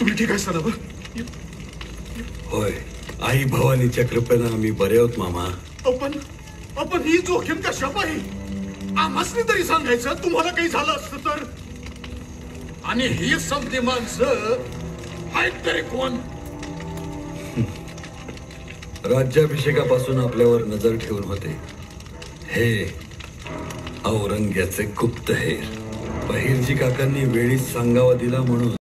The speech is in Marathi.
तुम्ही ठीक आहे सर होय. आई भवानीच्या कृपेनं आम्ही बरे आहोत मामा. आपण आपण ही जोखीम कशा पाहिजे आम्हासनी तरी सांगायचं तुम्हाला काही झालं असतं तर? आणि ही समधी माणसं आहेत तरी कोण? राज्याभिषेकापासून आपल्यावर नजर ठेवून होते. हे औरंग्याचे गुप्तहेर. बहिरजी काकांनी वेळीच सांगावा दिला म्हणून.